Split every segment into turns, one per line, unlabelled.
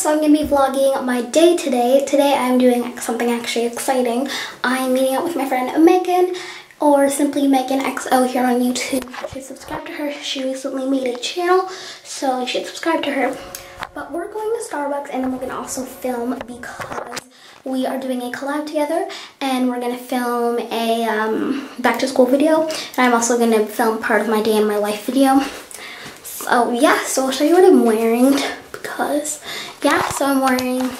so I'm going to be vlogging my day today. Today I'm doing something actually exciting. I'm meeting up with my friend Meghan or simply Megan XO here on YouTube. You should subscribe to her. She recently made a channel, so you should subscribe to her. But we're going to Starbucks and then we're going to also film because we are doing a collab together and we're going to film a um, back to school video. And I'm also going to film part of my day in my life video. So yeah, so I'll show you what I'm wearing because yeah, so I'm wearing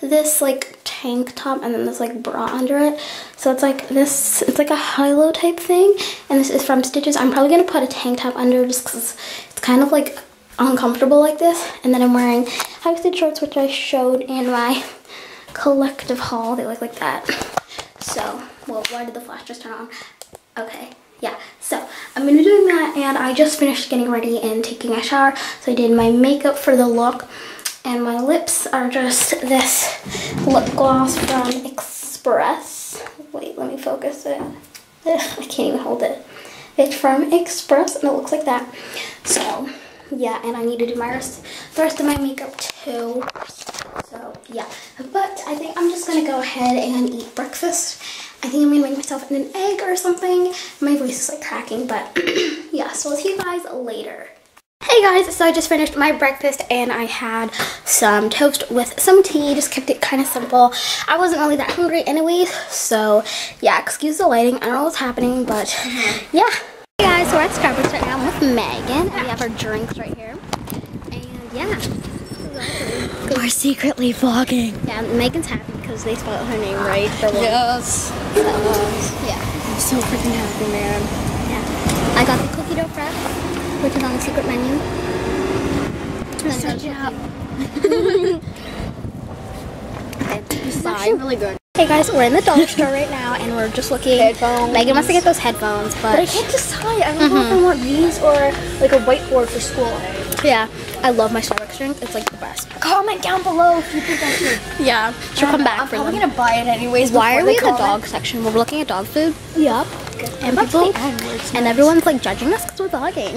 this like tank top and then this like bra under it. So it's like this, it's like a high-low type thing. And this is from Stitches. I'm probably gonna put a tank top under just because it's kind of like uncomfortable like this. And then I'm wearing high-waisted shorts, which I showed in my collective haul. They look like that. So, well, why did the flash just turn on? Okay yeah so i'm gonna be doing that and i just finished getting ready and taking a shower so i did my makeup for the look and my lips are just this lip gloss from express. Wait let me focus it. Ugh, i can't even hold it. It's from express and it looks like that. So yeah and i need to do my rest the rest of my makeup too. So yeah but i think i'm just gonna go ahead and eat breakfast I think I'm gonna make myself an egg or something. My voice is like cracking, but yeah, so I'll see you guys later. Hey guys, so I just finished my breakfast and I had some toast with some tea, just kept it kind of simple. I wasn't really that hungry anyways, so yeah, excuse the lighting, I don't know what's happening, but mm-hmm. yeah. Hey guys, so we're at Starbucks right now with Meghan. We have our drinks right here, and yeah.
We're secretly vlogging.
Yeah, Meghan's happy because they spelled her name right.
Yes.
So, yeah.
I'm so freaking happy, man.
Yeah. I got the cookie dough frap, which is on the secret menu.
Such up. okay. It's actually really good.
Hey guys, we're in the dollar store right now and we're just looking.
Headphones.
Meghan wants to get those headphones, but,
but I can't decide. I don't mm -hmm. know if I mm-hmm. want these or like a whiteboard for school.
Yeah, I love my Starbucks drink. It's like the best.
Comment down below if you think I should.
Yeah, she'll come back
I'm
for
probably
them.
gonna buy it anyways.
Why are we in the dog section? We're looking at dog food.
Yep.
And people, and everyone's like judging us because we're vlogging.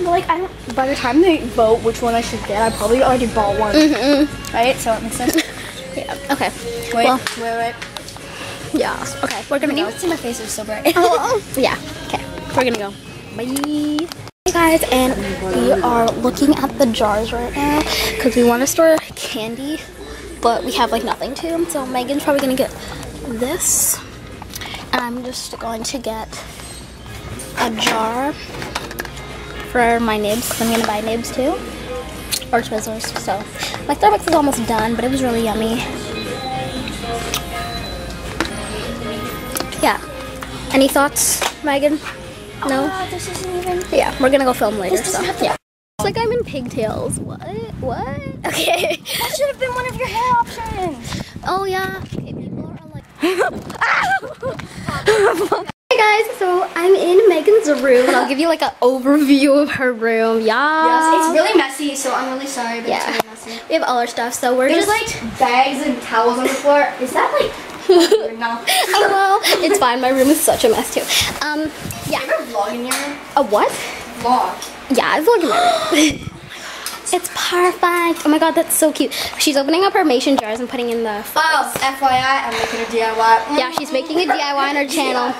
like I don't, by the time they vote which one I should get, I probably already bought one.
Mm -hmm.
Right? So it makes sense.
yeah. Okay.
Wait. Well, wait. Wait.
Yeah. Okay. We're gonna
oh go. See my face is so bright.
oh. Yeah. Okay. We're gonna go. Bye. Guys, and we are looking at the jars right now because we want to store candy, but we have like nothing to. So Meghan's probably gonna get this, and I'm just going to get a jar for my nibs because I'm gonna buy nibs too, or Twizzlers. So my Starbucks is almost done, but it was really yummy. Yeah. Any thoughts, Meghan? No?
Uh, this isn't even...
Yeah, we're gonna go film later, so yeah. It's like I'm in pigtails. What? What? Okay.
That should have been one of your hair options.
Oh, yeah. Okay, people are like... hey guys, so I'm in Meghan's room. I'll give you like an overview of her room. Yeah.
Yes, it's really messy, so I'm really sorry, but yeah. it's really messy.
We have all our stuff, so we're
There's
just...
like bags and towels on the floor. Is that like
no. well, it's fine. My room is such a mess too. Um, yeah.
You ever vlog in your room?
A what?
Vlog.
Yeah, I vlog in oh my room. It's perfect. Oh my god, that's so cute. She's opening up her mason jars and putting in the.
Oh, FYI, I'm making a DIY.
Yeah, she's making a DIY on her channel.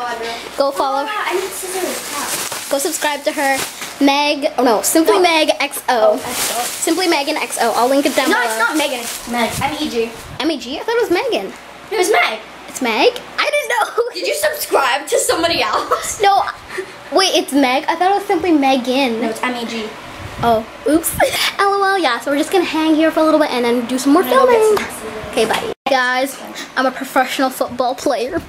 Go oh follow.
Oh, I need scissors.
Go subscribe to her. Meg, oh no, Simply no. Meg XO.
Oh, XO.
Simply Megan XO. I'll link it down
no,
below.
No, it's not Megan. Meg. M-E-G.
M-E-G? I thought it was Megan.
It was Meg.
It's Meg? I didn't know.
Did you subscribe to somebody else?
No. Wait, it's Meg? I thought it was simply Megan.
No, it's M-E-G.
Oh, oops. LOL, yeah. So we're just gonna hang here for a little bit and then do some more filming. Okay, bye. Guys, I'm a professional football player.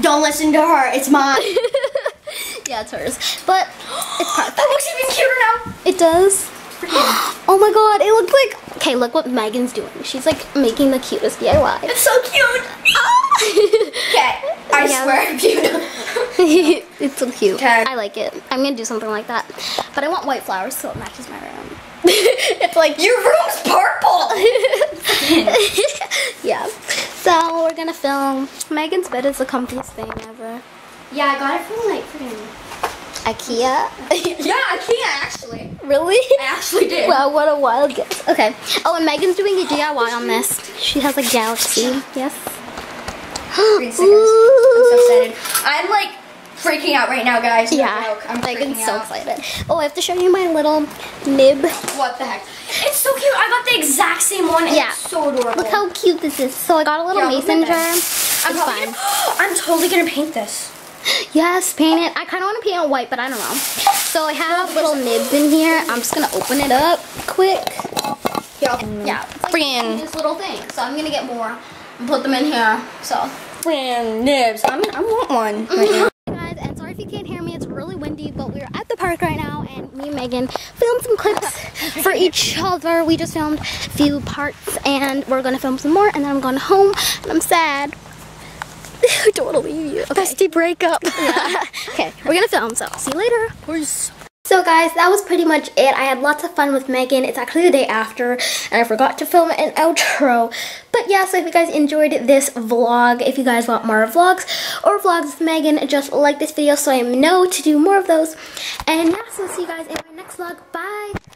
Don't listen to her. It's mine.
yeah, it's hers. But it's perfect.
That looks even cuter now.
It does. oh my god, it looks like... Okay, look what Meghan's doing. She's like making the cutest DIY.
It's so cute. Ah! Okay, I yeah. swear
cute. it's so cute. I like it. I'm gonna do something like that. But I want white flowers so it matches my room.
it's like, your room's purple.
yeah. So we're gonna film. Meghan's bed is the comfiest thing ever.
Yeah, I got it from like freaking
IKEA.
Yeah, Ikea actually.
really?
I actually did.
Wow, what a wild guess. Okay. Oh, and Meghan's doing a DIY on this. She has a galaxy. Yes.
Three seconds. I'm so excited. I'm like freaking out right now, guys. No
Yeah,
joke. I'm
Meghan's
freaking
so
out.
excited. Oh, I have to show you my little nib.
What the heck? It's so cute. I got the exact same one.
Yeah.
It's so adorable.
Look how cute this is. So I got a little
Yeah,
mason jar.
I'm gonna, I'm totally gonna paint this.
Yes, paint it. I kind of want to paint it white, but I don't know. So I have little nibs in here. I'm just gonna open it up quick.
Yeah.
Yeah, it's like this little thing. So I'm gonna get more put them in here. So.
Friend nibs. I'm, I want one right now.
Guys, and sorry if you can't hear me. It's really windy, but we're at the park right now, and me and Meghan filmed some clips for each other. We just filmed a few parts, and we're gonna film some more, and then I'm going home, and I'm sad. I don't want to leave you. Okay.
Bestie breakup.
Yeah. okay, we're gonna film, so see you later.
Peace.
So guys, that was pretty much it. I had lots of fun with Meghan. It's actually the day after, and I forgot to film an outro. Yeah, so if you guys enjoyed this vlog, if you guys want more vlogs or vlogs with Meghan, just like this video so I know to do more of those. And yeah, so see you guys in my next vlog. Bye!